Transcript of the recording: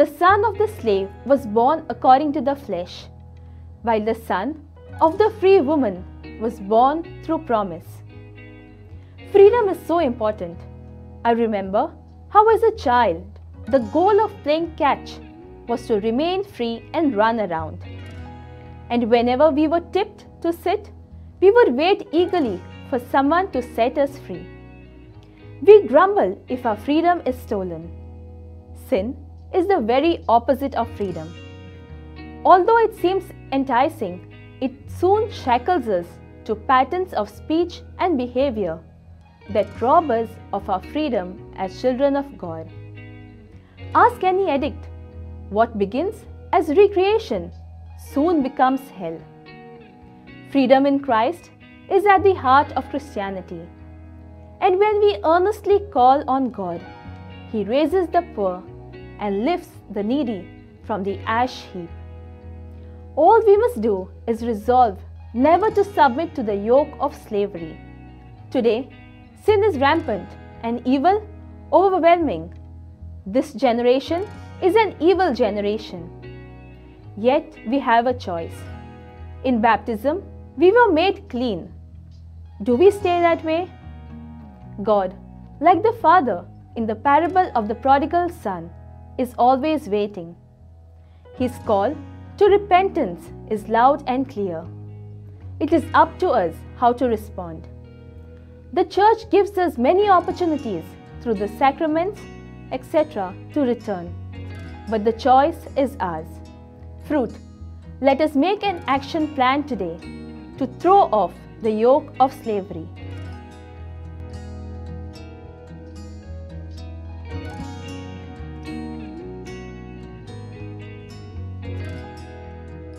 the son of the slave was born according to the flesh, while the son of the free woman was born through promise. Freedom is so important. I remember how, as a child, the goal of playing catch was to remain free and run around. And whenever we were tipped to sit, we would wait eagerly for someone to set us free. We grumble if our freedom is stolen. Sin is the very opposite of freedom. Although it seems enticing, it soon shackles us to patterns of speech and behavior that rob us of our freedom as children of God. Ask any addict what begins as recreation soon becomes hell. Freedom in Christ is at the heart of Christianity. And when we earnestly call on God, He raises the poor and lifts the needy from the ash heap. All we must do is resolve never to submit to the yoke of slavery. Today, sin is rampant and evil overwhelming. This generation is an evil generation. Yet we have a choice. In baptism, we were made clean. Do we stay that way? God, like the Father in the parable of the prodigal son, is always waiting. His call to repentance is loud and clear. It is up to us how to respond. The church gives us many opportunities through the sacraments, etc., to return. But the choice is ours. Fruit. Let us make an action plan today to throw off the yoke of slavery.